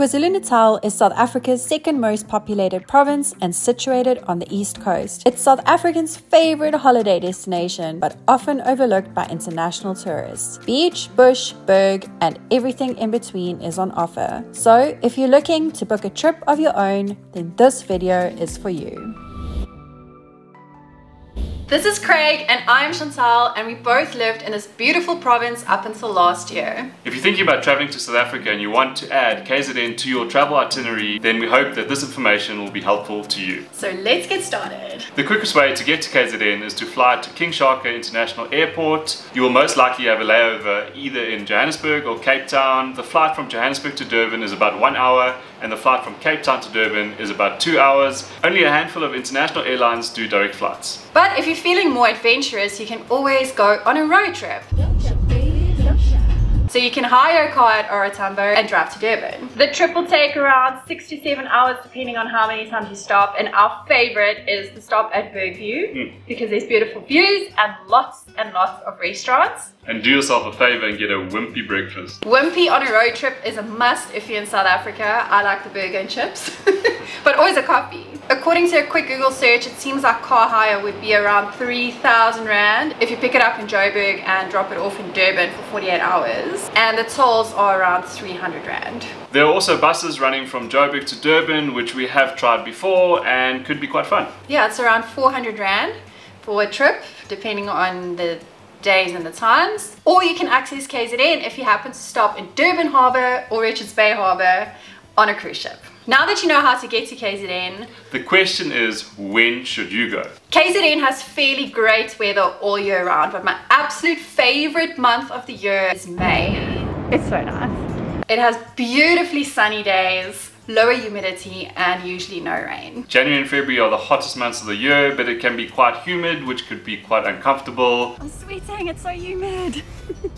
KwaZulu-Natal is South Africa's second most populated province and situated on the east coast. It's South Africans' favorite holiday destination, but often overlooked by international tourists. Beach, bush, berg, and everything in between is on offer. So, if you're looking to book a trip of your own, then this video is for you. This is Craig and I'm Chantal and we both lived in this beautiful province up until last year. If you're thinking about traveling to South Africa and you want to add KZN to your travel itinerary, then we hope that this information will be helpful to you. So let's get started. The quickest way to get to KZN is to fly to King Shaka International Airport. You will most likely have a layover either in Johannesburg or Cape Town. The flight from Johannesburg to Durban is about one hour and the flight from Cape Town to Durban is about two hours. Only a handful of international airlines do direct flights. But if you're feeling more adventurous, you can always go on a road trip. So you can hire a car at OR Tambo and drive to Durban. The trip will take around six to seven hours depending on how many times you stop. And our favorite is the stop at Bergview mm. because there's beautiful views and lots and lots of restaurants. And do yourself a favor and get a wimpy breakfast. Wimpy on a road trip is a must if you're in South Africa. I like the burger and chips, but always a coffee. According to a quick Google search, it seems like car hire would be around 3,000 Rand if you pick it up in Joburg and drop it off in Durban for 48 hours. And the tolls are around 300 Rand. There are also buses running from Joburg to Durban, which we have tried before and could be quite fun. Yeah, it's around 400 Rand for a trip, depending on the days and the times. Or you can access KZN if you happen to stop in Durban Harbour or Richards Bay Harbour on a cruise ship. Now that you know how to get to KZN, the question is when should you go? KZN has fairly great weather all year round, but my absolute favorite month of the year is May. It's so nice. It has beautifully sunny days, lower humidity and usually no rain. January and February are the hottest months of the year, but it can be quite humid, which could be quite uncomfortable. I'm sweating, it's so humid.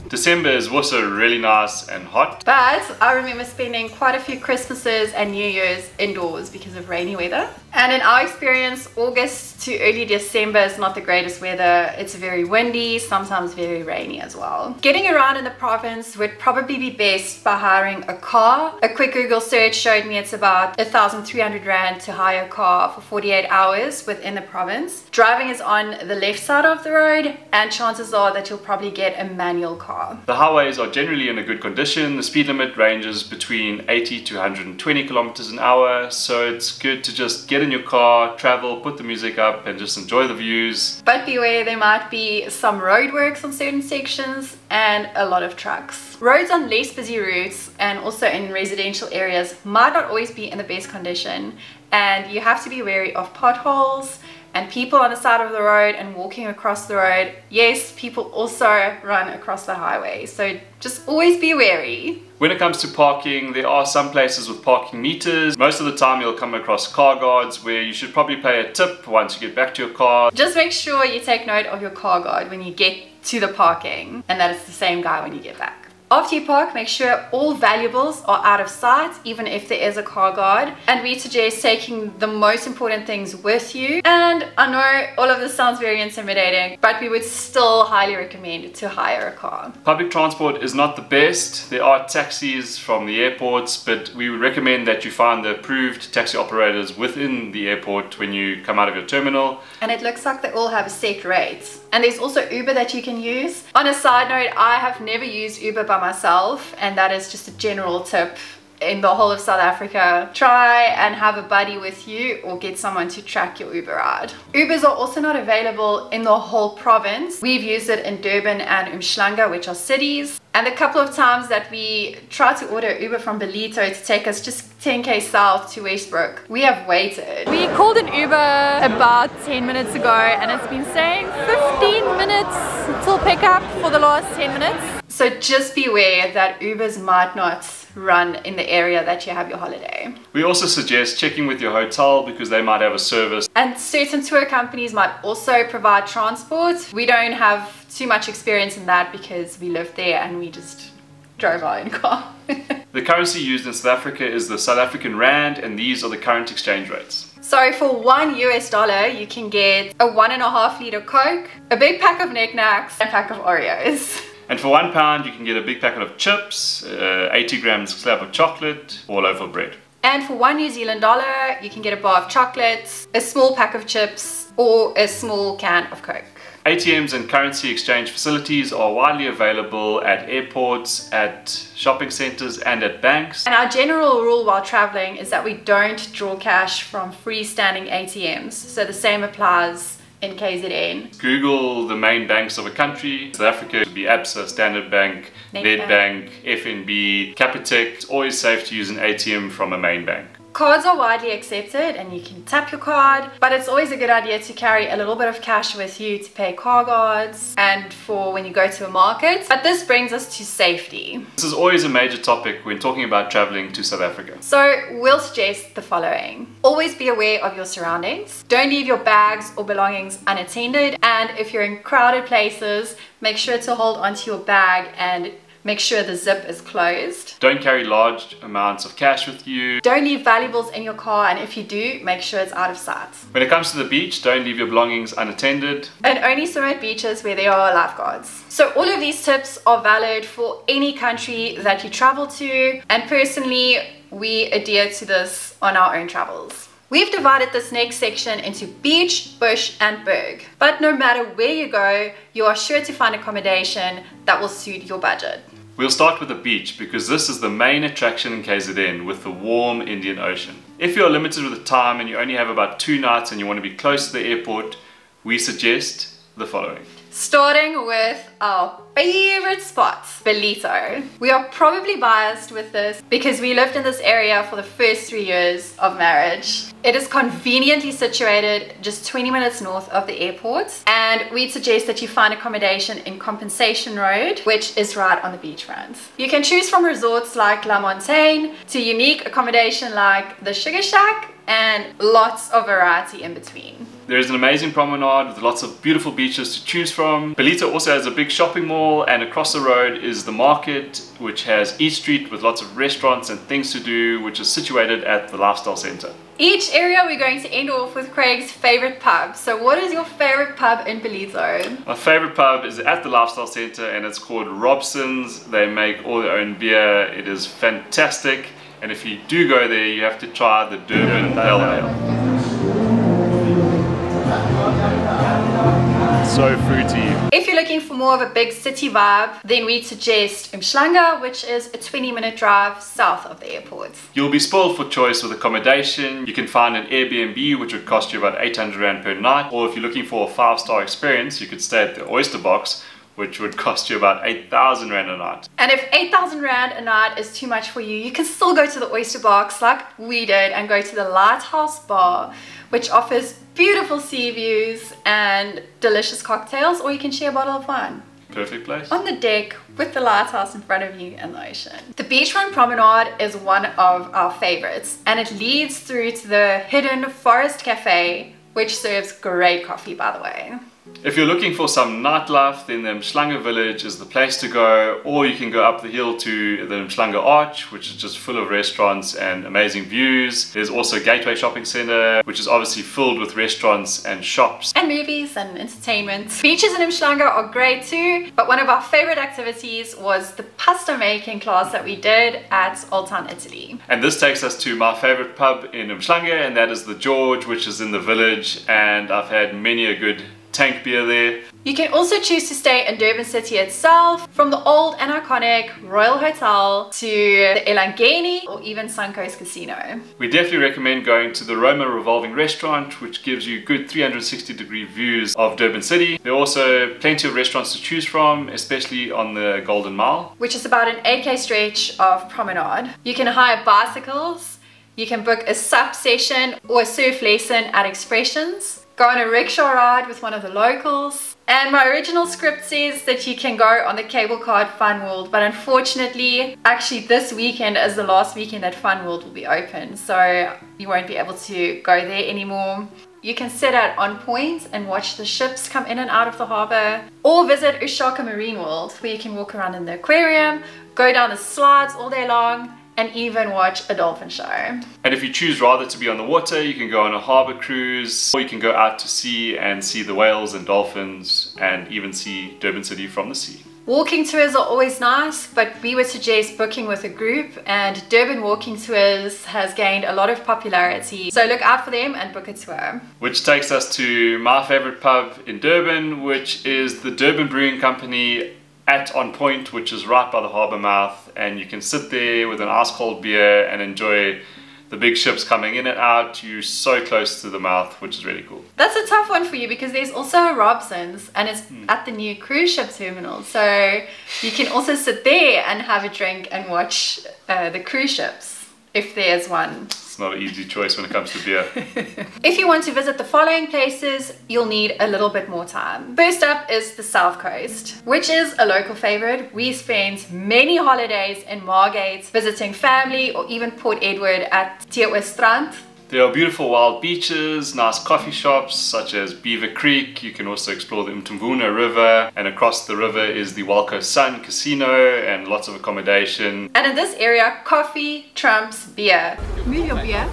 December is also really nice and hot. But I remember spending quite a few Christmases and New Year's indoors because of rainy weather. And in our experience, August to early December is not the greatest weather. It's very windy, sometimes very rainy as well. Getting around in the province would probably be best by hiring a car. A quick Google search showed me it's about 1,300 Rand to hire a car for 48 hours within the province. Driving is on the left side of the road and chances are that you'll probably get a manual car. The highways are generally in a good condition. The speed limit ranges between 80 to 120 kilometers an hour. So it's good to just get in your car, travel, put the music up and just enjoy the views. But beware, there might be some roadworks on certain sections and a lot of trucks. Roads on less busy routes and also in residential areas might not always be in the best condition and you have to be wary of potholes and people on the side of the road and walking across the road. Yes, people also run across the highway, so just always be wary. When it comes to parking, there are some places with parking meters. Most of the time you'll come across car guards where you should probably pay a tip once you get back to your car. Just make sure you take note of your car guard when you get to the parking and that it's the same guy when you get back. After you park, make sure all valuables are out of sight, even if there is a car guard. And we suggest taking the most important things with you. And I know all of this sounds very intimidating, but we would still highly recommend to hire a car. Public transport is not the best. There are taxis from the airports, but we would recommend that you find the approved taxi operators within the airport when you come out of your terminal. And it looks like they all have set rates. And there's also Uber that you can use. On a side note, I have never used Uber by myself and that is just a general tip in the whole of South Africa, try and have a buddy with you or get someone to track your Uber ride. Ubers are also not available in the whole province. We've used it in Durban and Umhlanga, which are cities. And the couple of times that we tried to order Uber from Ballito to take us just 10k south to Westbrook, we have waited. We called an Uber about 10 minutes ago and it's been saying 15 minutes till pickup for the last 10 minutes. So just beware that Ubers might not run in the area that you have your holiday. We also suggest checking with your hotel because they might have a service. And certain tour companies might also provide transport. We don't have too much experience in that because we lived there and we just drove our own car. the currency used in South Africa is the South African Rand and these are the current exchange rates. So for one US dollar, you can get a one and a half liter Coke, a big pack of knickknacks, and a pack of Oreos. And for one pound, you can get a big packet of chips, uh, 80 grams slab of chocolate, or a loaf of bread. And for one New Zealand dollar, you can get a bar of chocolates, a small pack of chips, or a small can of Coke. ATMs and currency exchange facilities are widely available at airports, at shopping centers, and at banks. And our general rule while traveling is that we don't draw cash from freestanding ATMs. So the same applies in KZN. Google the main banks of a country. South Africa would be ABSA, Standard Bank, Nedbank. Nedbank, FNB, Capitec. It's always safe to use an ATM from a main bank. Cards are widely accepted and you can tap your card, but it's always a good idea to carry a little bit of cash with you to pay car guards and for when you go to a market. But this brings us to safety. This is always a major topic when talking about traveling to South Africa. So we'll suggest the following. Always be aware of your surroundings. Don't leave your bags or belongings unattended. And if you're in crowded places, make sure to hold onto your bag and make sure the zip is closed. Don't carry large amounts of cash with you. Don't leave valuables in your car and if you do, make sure it's out of sight. When it comes to the beach, don't leave your belongings unattended. And only swim at beaches where there are lifeguards. So all of these tips are valid for any country that you travel to and personally we adhere to this on our own travels. We've divided this next section into beach, bush and berg. But no matter where you go, you are sure to find accommodation that will suit your budget. We'll start with the beach because this is the main attraction in KZN with the warm Indian Ocean. If you're limited with the time and you only have about two nights and you want to be close to the airport, we suggest the following. Starting with our favorite spot, Ballito. We are probably biased with this because we lived in this area for the first three years of marriage. It is conveniently situated just 20 minutes north of the airport and we'd suggest that you find accommodation in Compensation Road, which is right on the beachfront. You can choose from resorts like La Montagne to unique accommodation like the Sugar Shack and lots of variety in between. There is an amazing promenade with lots of beautiful beaches to choose from. Ballito also has a big shopping mall and across the road is the market which has Eat Street with lots of restaurants and things to do which is situated at the Lifestyle Centre. Each area we're going to end off with Craig's favorite pub. So what is your favorite pub in Ballito? My favorite pub is at the Lifestyle Centre and it's called Robson's. They make all their own beer. It is fantastic and if you do go there you have to try the Durban Pale Ale. So fruity. If you're looking for more of a big city vibe, then we'd suggest Umhlanga, which is a 20 minute drive south of the airport. You'll be spoiled for choice with accommodation. You can find an Airbnb which would cost you about 800 Rand per night. Or if you're looking for a five star experience, you could stay at the Oyster Box which would cost you about 8,000 Rand a night. And if 8,000 Rand a night is too much for you, you can still go to the Oyster Box like we did and go to the Lighthouse Bar, which offers beautiful sea views and delicious cocktails, or you can share a bottle of wine. Perfect place. On the deck with the lighthouse in front of you and the ocean. The beachfront promenade is one of our favorites and it leads through to the hidden Forest Cafe, which serves great coffee by the way. If you're looking for some nightlife, then the Umhlanga Village is the place to go, or you can go up the hill to the Umhlanga Arch, which is just full of restaurants and amazing views. There's also Gateway Shopping Centre, which is obviously filled with restaurants and shops. And movies and entertainment. Beaches in Umhlanga are great too, but one of our favorite activities was the pasta making class that we did at Old Town Italy. And this takes us to my favorite pub in Umhlanga, and that is the George, which is in the village, and I've had many a good tank beer there. You can also choose to stay in Durban City itself, from the old and iconic Royal Hotel to the Elangeni or even Suncoast Casino. We definitely recommend going to the Roma Revolving Restaurant, which gives you good 360 degree views of Durban City. There are also plenty of restaurants to choose from, especially on the Golden Mile. Which is about an 8k stretch of promenade. You can hire bicycles, you can book a SUP session or a surf lesson at Expressions go on a rickshaw ride with one of the locals. And my original script says that you can go on the cable card Fun World, but unfortunately, actually this weekend is the last weekend that Fun World will be open, so you won't be able to go there anymore. You can sit at On Point and watch the ships come in and out of the harbour, or visit Ushaka Marine World, where you can walk around in the aquarium, go down the slides all day long, and even watch a dolphin show. And if you choose rather to be on the water, you can go on a harbour cruise, or you can go out to sea and see the whales and dolphins, and even see Durban City from the sea. Walking tours are always nice, but we would suggest booking with a group and Durban Walking Tours has gained a lot of popularity. So look out for them and book a tour. Which takes us to my favorite pub in Durban, which is the Durban Brewing Company at On Point, which is right by the harbour mouth, and you can sit there with an ice cold beer and enjoy the big ships coming in and out. You're so close to the mouth, which is really cool. That's a tough one for you because there's also a Robson's and it's mm. at the new cruise ship terminal. So you can also sit there and have a drink and watch uh, the cruise ships if there's one. It's not an easy choice when it comes to beer. if you want to visit the following places, you'll need a little bit more time. First up is the South Coast, which is a local favorite. We spent many holidays in Margate visiting family or even Port Edward at Tierstrand there are beautiful wild beaches, nice coffee shops such as Beaver Creek. You can also explore the Mtamvuna River, and across the river is the Wild Coast Sun Casino and lots of accommodation. And in this area, coffee trumps beer. Move your beer.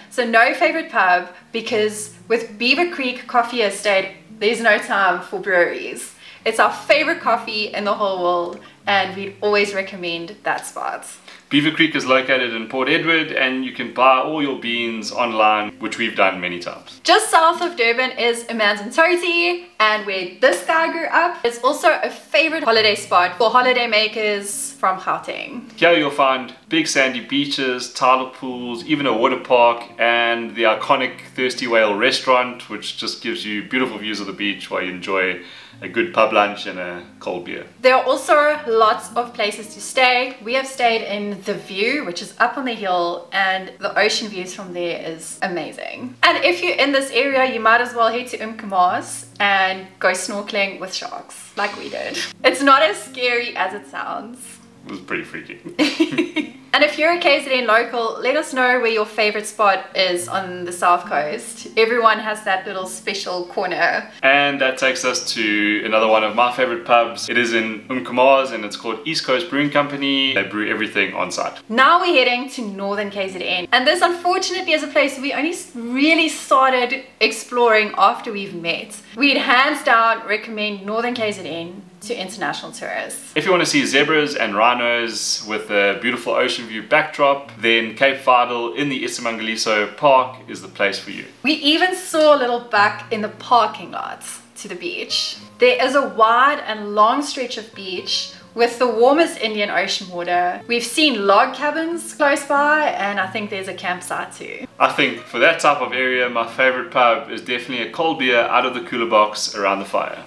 so no favorite pub because with Beaver Creek Coffee Estate, there's no time for breweries. It's our favorite coffee in the whole world and we'd always recommend that spot. Beaver Creek is located in Port Edward and you can buy all your beans online, which we've done many times. Just south of Durban is Amanzimtoti and where this guy grew up. It's also a favorite holiday spot for holiday makers from Gauteng. Here you'll find big sandy beaches, tidal pools, even a water park and the iconic Thirsty Whale restaurant which just gives you beautiful views of the beach while you enjoy a good pub lunch and a cold beer. There are also lots of places to stay. We have stayed in The View, which is up on the hill, and the ocean views from there is amazing. And if you're in this area, you might as well head to Umkomaas and go snorkeling with sharks, like we did. It's not as scary as it sounds. It was pretty freaky. And if you're a KZN local, let us know where your favorite spot is on the south coast. Everyone has that little special corner. And that takes us to another one of my favorite pubs. It is in Umkomaas and it's called East Coast Brewing Company. They brew everything on site. Now we're heading to Northern KZN. And this unfortunately is a place we only really started exploring after we've met. We'd hands down recommend Northern KZN to international tourists. If you want to see zebras and rhinos with a beautiful ocean view backdrop, then Cape Vidal in the Isimangaliso Park is the place for you. We even saw a little buck in the parking lots to the beach. There is a wide and long stretch of beach with the warmest Indian Ocean water. We've seen log cabins close by and I think there's a campsite too. I think for that type of area, my favorite pub is definitely a cold beer out of the cooler box around the fire.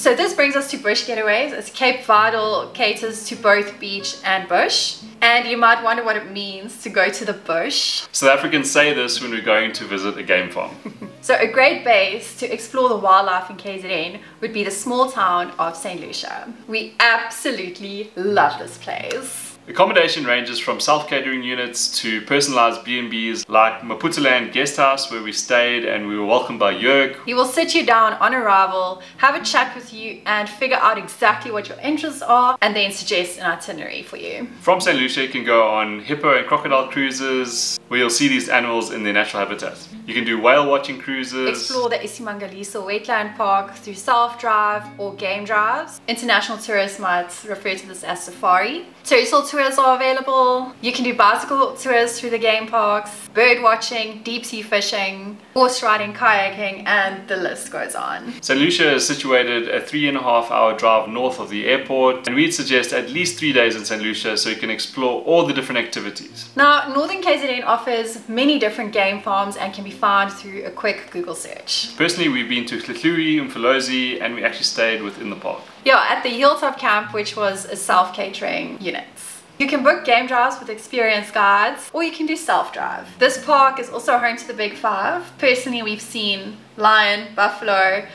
So this brings us to bush getaways. As Cape Vidal caters to both beach and bush. And you might wonder what it means to go to the bush. South Africans say this when we're going to visit a game farm. so a great base to explore the wildlife in KZN would be the small town of St. Lucia. We absolutely love this place. Accommodation ranges from self-catering units to personalized B&Bs like Maputaland Guest House where we stayed and we were welcomed by Jörg. He will sit you down on arrival, have a chat with you and figure out exactly what your interests are and then suggest an itinerary for you. From St. Lucia you can go on hippo and crocodile cruises where you'll see these animals in their natural habitat. You can do whale watching cruises. Explore the Isimangaliso Wetland Park through self-drive or game drives. International tourists might refer to this as safari. Turtle tours are available. You can do bicycle tours through the game parks, bird watching, deep sea fishing, horse riding, kayaking, and the list goes on. St. Lucia is situated a three and a half hour drive north of the airport, and we'd suggest at least three days in St. Lucia so you can explore all the different activities. Now, Northern KZN offers many different game farms and can be found through a quick Google search. Personally, we've been to Hluhluwe, Umfolozi, and we actually stayed within the park. Yeah, at the Hilltop Camp, which was a self-catering unit. You can book game drives with experienced guides or you can do self-drive. This park is also home to the Big Five. Personally, we've seen lion, buffalo,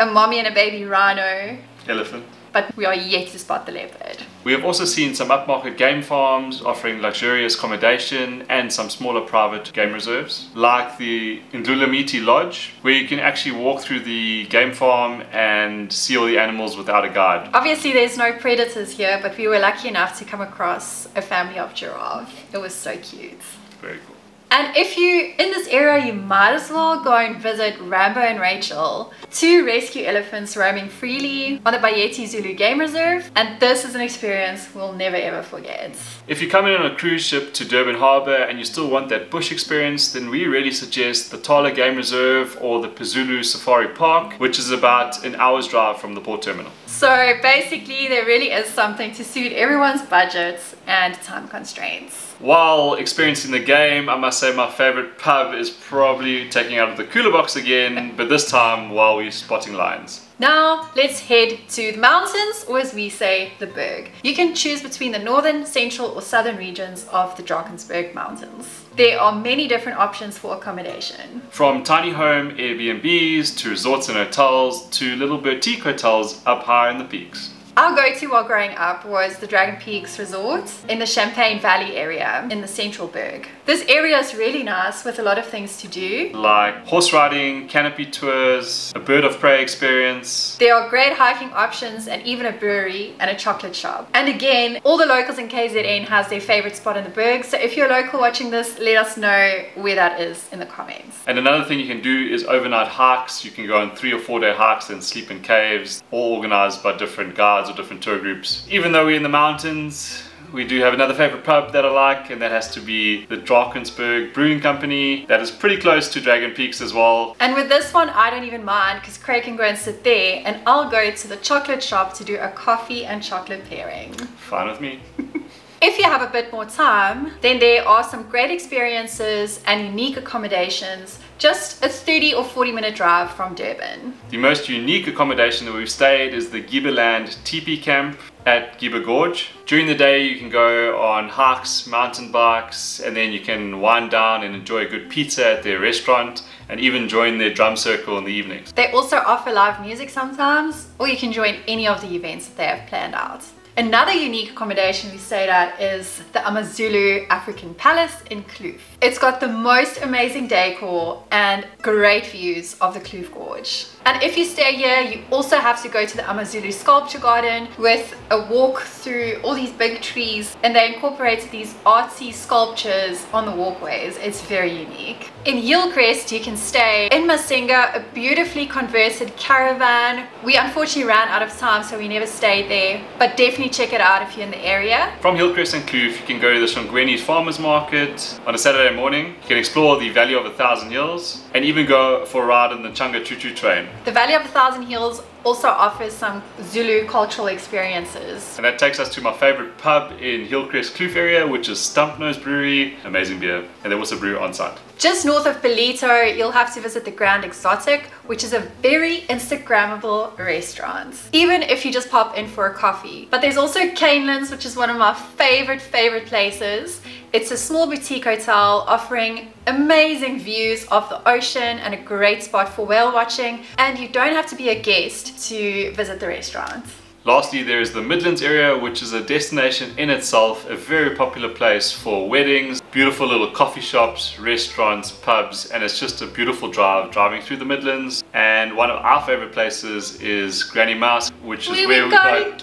a mommy and a baby rhino. Elephant but we are yet to spot the leopard. We have also seen some upmarket game farms offering luxurious accommodation and some smaller private game reserves, like the Ndlulamiti Lodge, where you can actually walk through the game farm and see all the animals without a guide. Obviously, there's no predators here, but we were lucky enough to come across a family of giraffe. It was so cute. Very cool. And if you in this area, you might as well go and visit Rambo and Rachel, two rescue elephants roaming freely on the Bayete Zulu Game Reserve. And this is an experience we'll never ever forget. If you're coming on a cruise ship to Durban Harbour and you still want that bush experience, then we really suggest the Thala Game Reserve or the Phezulu Safari Park, which is about an hour's drive from the port terminal. So basically, there really is something to suit everyone's budgets and time constraints. While experiencing the game, I must say my favorite pub is probably taking out of the cooler box again, but this time while we're spotting lions. Now let's head to the mountains, or as we say, the Berg. You can choose between the northern, central, or southern regions of the Drakensberg Mountains. There are many different options for accommodation. From tiny home Airbnbs to resorts and hotels to little boutique hotels up high in the peaks. Our go-to while growing up was the Dragon Peaks Resort in the Champagne Valley area in the Central Berg. This area is really nice with a lot of things to do. Like horse riding, canopy tours, a bird of prey experience. There are great hiking options and even a brewery and a chocolate shop. And again, all the locals in KZN has their favorite spot in the Berg. So if you're a local watching this, let us know where that is in the comments. And another thing you can do is overnight hikes. You can go on three or four day hikes and sleep in caves, all organized by different guides or different tour groups. Even though we're in the mountains, we do have another favorite pub that I like, and that has to be the Drakensberg Brewing Company. That is pretty close to Dragon Peaks as well. And with this one, I don't even mind because Craig can go and sit there, and I'll go to the chocolate shop to do a coffee and chocolate pairing. Fine with me. If you have a bit more time, then there are some great experiences and unique accommodations just a 30 or 40 minute drive from Durban. The most unique accommodation that we've stayed is the Giberland Teepee Camp at Giba Gorge. During the day you can go on hikes, mountain bikes, and then you can wind down and enjoy a good pizza at their restaurant and even join their drum circle in the evenings. They also offer live music sometimes, or you can join any of the events that they have planned out. Another unique accommodation we stayed at is the Amazulu African Palace in Kloof. It's got the most amazing decor and great views of the Kloof Gorge. And if you stay here, you also have to go to the Amazulu Sculpture Garden with a walk through all these big trees and they incorporate these artsy sculptures on the walkways. It's very unique. In Hillcrest, you can stay in Masinga, a beautifully converted caravan. We unfortunately ran out of time, so we never stayed there, but definitely check it out if you're in the area. From Hillcrest and Kloof, you can go to the Shongweni Farmers Market on a Saturday morning. You can explore the Valley of a Thousand Hills and even go for a ride in the Changa Choo Choo train. The Valley of a Thousand Hills also offers some Zulu cultural experiences. And that takes us to my favorite pub in Hillcrest Kloof area, which is Stump Nose Brewery. Amazing beer. And they also brew on site. Just north of Ballito, you'll have to visit the Grand Exotic, which is a very Instagrammable restaurant, even if you just pop in for a coffee. But there's also Canelands, which is one of my favorite, favorite places. It's a small boutique hotel offering amazing views of the ocean and a great spot for whale watching. And you don't have to be a guest to visit the restaurant. Lastly, there is the Midlands area, which is a destination in itself, a very popular place for weddings, beautiful little coffee shops, restaurants, pubs, and it's just a beautiful drive driving through the Midlands. And one of our favorite places is Granny Mouse, which is we, where we got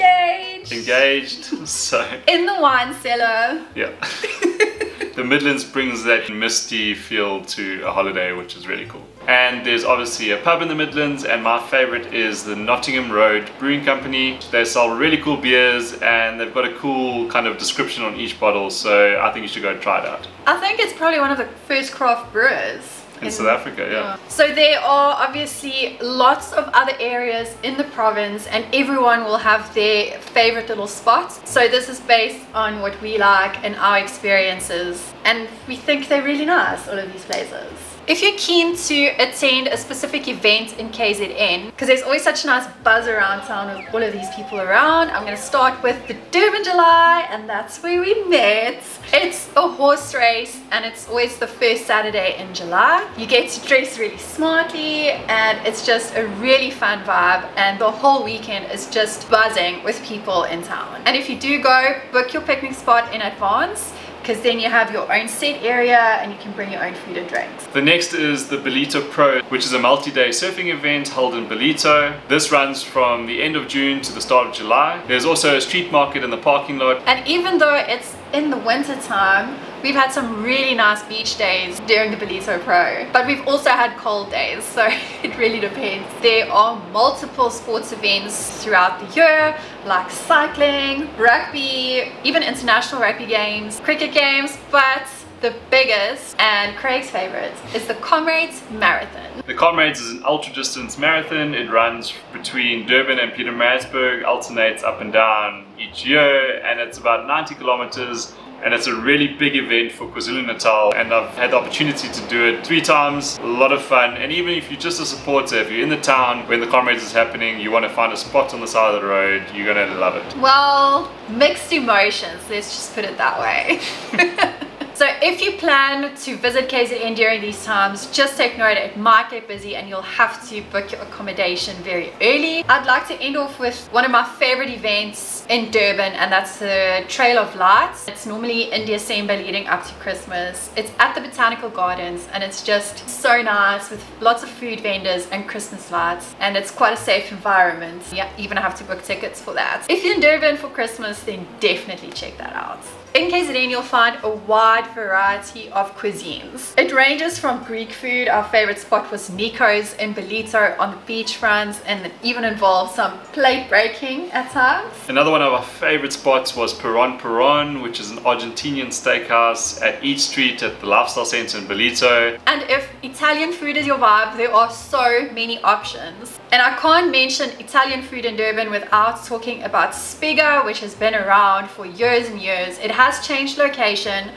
engaged. engaged. So, In the wine cellar. yeah. the Midlands brings that misty feel to a holiday, which is really cool. And there's obviously a pub in the Midlands, and my favorite is the Nottingham Road Brewing Company. They sell really cool beers, and they've got a cool kind of description on each bottle, so I think you should go and try it out. I think it's probably one of the first craft brewers. In South Africa, yeah. So there are obviously lots of other areas in the province and everyone will have their favorite little spots. So this is based on what we like and our experiences and we think they're really nice, all of these places. If you're keen to attend a specific event in KZN, because there's always such a nice buzz around town with all of these people around, I'm going to start with the Durban July, and that's where we met. It's a horse race, and it's always the first Saturday in July. You get to dress really smartly, and it's just a really fun vibe, and the whole weekend is just buzzing with people in town. And if you do go, book your picnic spot in advance because then you have your own seat area and you can bring your own food and drinks. The next is the Ballito Pro, which is a multi-day surfing event held in Ballito. This runs from the end of June to the start of July. There's also a street market in the parking lot. And even though it's in the winter time, we've had some really nice beach days during the Ballito Pro, but we've also had cold days, so it really depends. There are multiple sports events throughout the year, like cycling, rugby, even international rugby games, cricket games, but the biggest and Craig's favorite is the Comrades Marathon. The Comrades is an ultra distance marathon. It runs between Durban and Pietermaritzburg, alternates up and down each year, and it's about 90 kilometers. And it's a really big event for KwaZulu Natal, and I've had the opportunity to do it three times. A lot of fun, and even if you're just a supporter, if you're in the town when the Comrades is happening, you want to find a spot on the side of the road, you're gonna love it. Well, mixed emotions, let's just put it that way. So if you plan to visit KZN during these times, just take note it might get busy and you'll have to book your accommodation very early. I'd like to end off with one of my favorite events in Durban and that's the Trail of Lights. It's normally in December leading up to Christmas. It's at the Botanical Gardens and it's just so nice with lots of food vendors and Christmas lights and it's quite a safe environment. You even have to book tickets for that. If you're in Durban for Christmas then definitely check that out. In KZN you'll find a wide variety of cuisines. It ranges from Greek food, our favorite spot was Nico's in Ballito on the beachfront and it even involved some plate breaking at times. Another one of our favorite spots was Peron Peron, which is an Argentinian steakhouse at Eat Street at the Lifestyle Center in Ballito. And if Italian food is your vibe, there are so many options. And I can't mention Italian food in Durban without talking about Spiga, which has been around for years and years. It has changed location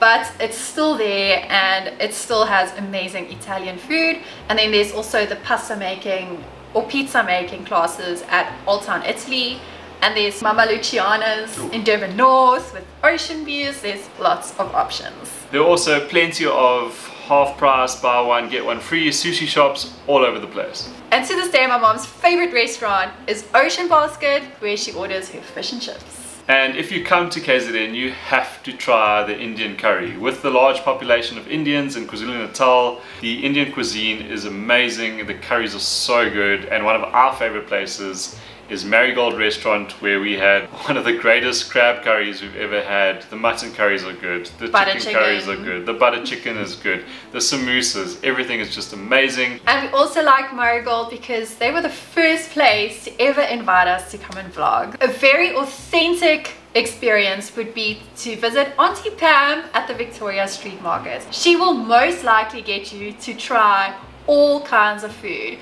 but it's still there and it still has amazing Italian food. And then there's also the pasta making or pizza making classes at Old Town Italy. And there's Mama Luciana's in Durban North with ocean views. There's lots of options. There are also plenty of half price buy one get one free sushi shops all over the place. And to this day my mom's favorite restaurant is Ocean Basket where she orders her fish and chips and if you come to KZN, you have to try the Indian curry. With the large population of Indians in KwaZulu-Natal, the Indian cuisine is amazing. The curries are so good. And one of our favorite places is Marigold Restaurant where we had one of the greatest crab curries we've ever had. The mutton curries are good, the chicken, chicken, curries are good, the butter chicken is good, the samosas, everything is just amazing. And we also like Marigold because they were the first place to ever invite us to come and vlog. A very authentic experience would be to visit Auntie Pam at the Victoria Street Market. She will most likely get you to try all kinds of food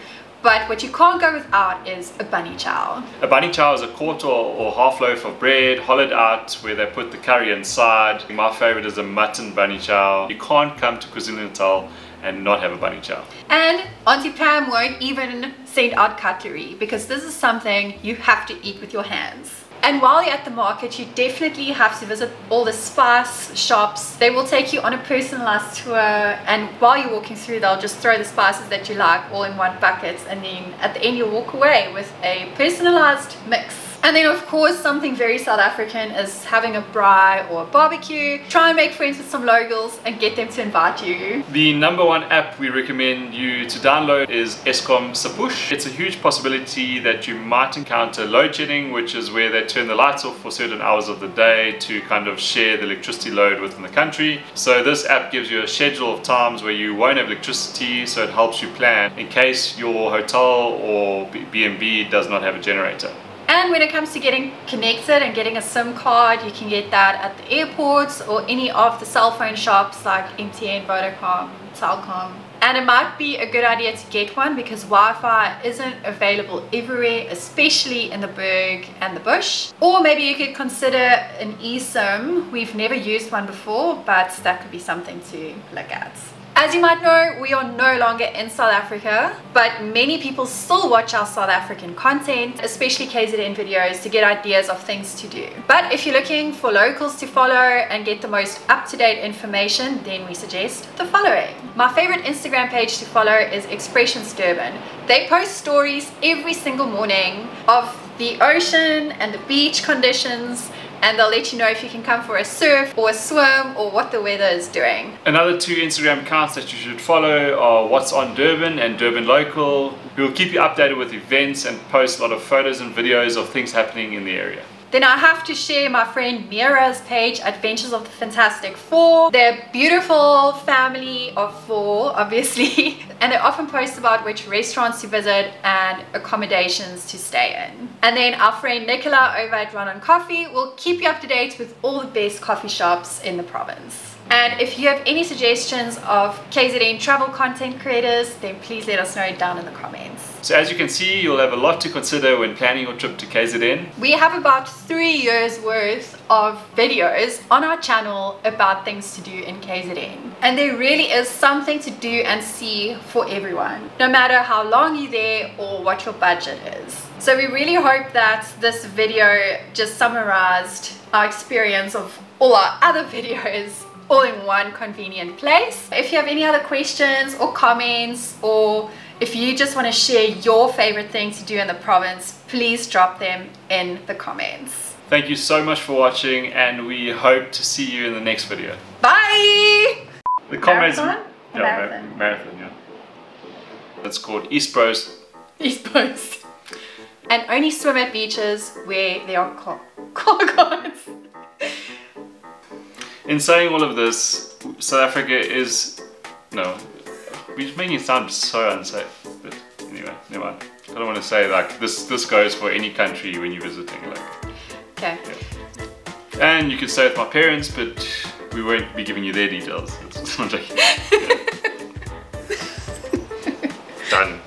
but what you can't go without is a bunny chow. A bunny chow is a quarter or half loaf of bread, hollowed out, where they put the curry inside. My favorite is a mutton bunny chow. You can't come to KwaZulu Natal and not have a bunny chow. And Auntie Pam won't even send out cutlery because this is something you have to eat with your hands. And while you're at the market, you definitely have to visit all the spice shops. They will take you on a personalized tour and while you're walking through, they'll just throw the spices that you like all in one bucket and then at the end you'll walk away with a personalized mix and then of course something very South African is having a braai or a barbecue. Try and make friends with some locals and get them to invite you. The number one app we recommend you to download is EskomSePush. It's a huge possibility that you might encounter load shedding, which is where they turn the lights off for certain hours of the day to kind of share the electricity load within the country. So this app gives you a schedule of times where you won't have electricity, so it helps you plan in case your hotel or B&B does not have a generator. And when it comes to getting connected and getting a SIM card, you can get that at the airports or any of the cell phone shops like MTN, Vodacom, Telkom. And it might be a good idea to get one because Wi-Fi isn't available everywhere, especially in the Berg and the Bush. Or maybe you could consider an eSIM. We've never used one before, but that could be something to look at. As you might know, we are no longer in South Africa, but many people still watch our South African content, especially KZN videos, to get ideas of things to do. But if you're looking for locals to follow and get the most up-to-date information, then we suggest the following. My favorite Instagram page to follow is Expressions Durban. They post stories every single morning of the ocean and the beach conditions and they'll let you know if you can come for a surf or a swim or what the weather is doing. Another two Instagram accounts that you should follow are What's on Durban and Durban Local. We'll keep you updated with events and post a lot of photos and videos of things happening in the area. Then I have to share my friend Mira's page, Adventures of the Fantastic Four. They're a beautiful family of four, obviously, and they often post about which restaurants to visit and accommodations to stay in. And then our friend Nicola over at Run on Coffee will keep you up to date with all the best coffee shops in the province. And if you have any suggestions of KZN travel content creators, then please let us know down in the comments. So as you can see, you'll have a lot to consider when planning your trip to KZN. We have about three years worth of videos on our channel about things to do in KZN. And there really is something to do and see for everyone, no matter how long you're there or what your budget is. So we really hope that this video just summarized our experience of all our other videos all in one convenient place. If you have any other questions or comments or if you just want to share your favorite thing to do in the province, please drop them in the comments. Thank you so much for watching and we hope to see you in the next video. Bye! The comments... Marathon? Yeah, Marathon. marathon, yeah. It's called East Bros. East Coast. And only swim at beaches where there are car, car guards. In saying all of this, South Africa is... No, we're making it sound so unsafe. But anyway, never mind. I don't want to say like this this goes for any country when you're visiting. Like, Okay. And you can stay with my parents, but we won't be giving you their details. It's not like, yeah. Done.